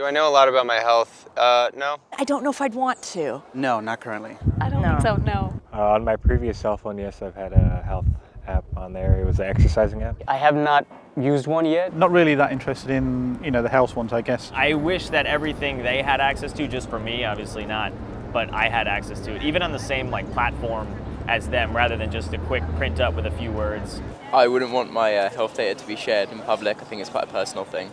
Do I know a lot about my health? Uh, no. I don't know if I'd want to. No, not currently. I don't think so, no. Uh, on my previous cell phone, yes, I've had a health app on there. It was an exercising app. I have not used one yet. Not really that interested in, you know, the health ones, I guess. I wish that everything they had access to, just for me, obviously not, but I had access to it, even on the same like platform as them, rather than just a quick print up with a few words. I wouldn't want my uh, health data to be shared in public. I think it's quite a personal thing.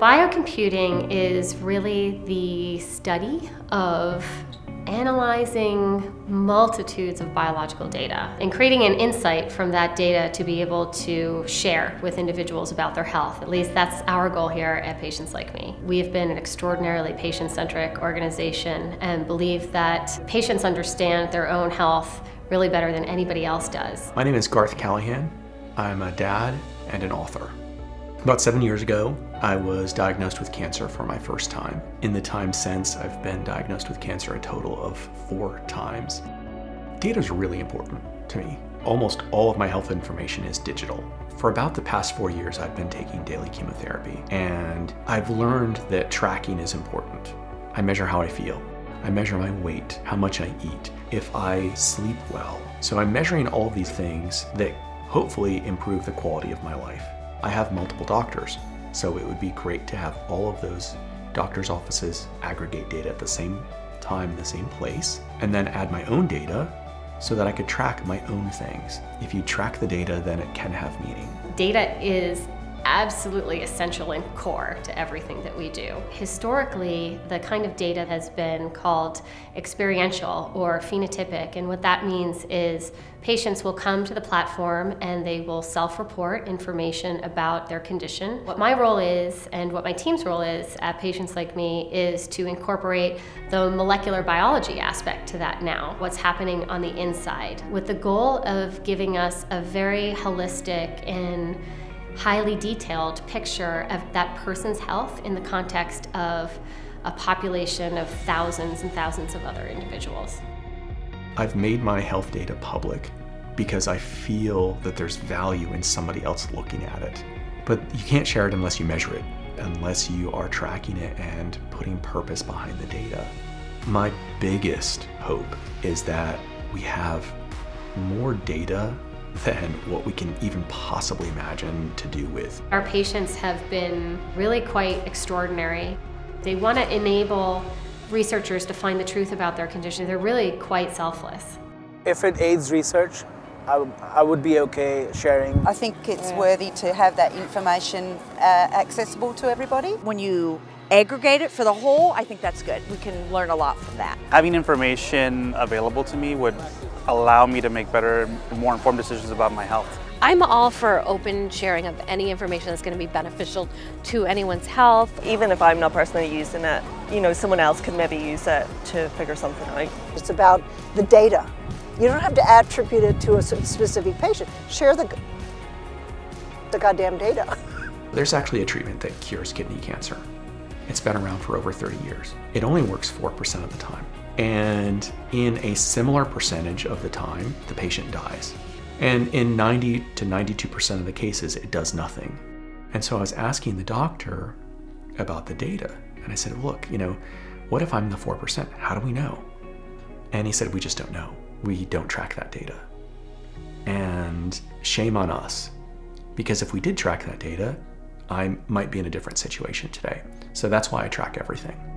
Biocomputing is really the study of analyzing multitudes of biological data and creating an insight from that data to be able to share with individuals about their health. At least that's our goal here at Patients Like Me. We have been an extraordinarily patient-centric organization and believe that patients understand their own health really better than anybody else does. My name is Garth Callahan. I'm a dad and an author. About seven years ago, I was diagnosed with cancer for my first time. In the time since, I've been diagnosed with cancer a total of four times. Data is really important to me. Almost all of my health information is digital. For about the past four years, I've been taking daily chemotherapy, and I've learned that tracking is important. I measure how I feel. I measure my weight, how much I eat, if I sleep well. So I'm measuring all of these things that hopefully improve the quality of my life. I have multiple doctors, so it would be great to have all of those doctors' offices aggregate data at the same time in the same place, and then add my own data so that I could track my own things. If you track the data, then it can have meaning. Data is absolutely essential and core to everything that we do. Historically, the kind of data has been called experiential or phenotypic, and what that means is patients will come to the platform and they will self-report information about their condition. What my role is, and what my team's role is at Patients Like Me, is to incorporate the molecular biology aspect to that now, what's happening on the inside, with the goal of giving us a very holistic and highly detailed picture of that person's health in the context of a population of thousands and thousands of other individuals. I've made my health data public because I feel that there's value in somebody else looking at it. But you can't share it unless you measure it, unless you are tracking it and putting purpose behind the data. My biggest hope is that we have more data than what we can even possibly imagine to do with. Our patients have been really quite extraordinary. They want to enable researchers to find the truth about their condition. They're really quite selfless. If it aids research, I, I would be okay sharing. I think it's yeah. worthy to have that information uh, accessible to everybody. When you aggregate it for the whole, I think that's good. We can learn a lot from that. Having information available to me would allow me to make better, more informed decisions about my health. I'm all for open sharing of any information that's going to be beneficial to anyone's health. Even if I'm not personally using it, you know, someone else can maybe use it to figure something out. It's about the data. You don't have to attribute it to a specific patient. Share the, the goddamn data. There's actually a treatment that cures kidney cancer. It's been around for over 30 years. It only works 4% of the time. And in a similar percentage of the time, the patient dies. And in 90 to 92% of the cases, it does nothing. And so I was asking the doctor about the data. And I said, look, you know, what if I'm the 4%? How do we know? And he said, we just don't know. We don't track that data. And shame on us. Because if we did track that data, I might be in a different situation today. So that's why I track everything.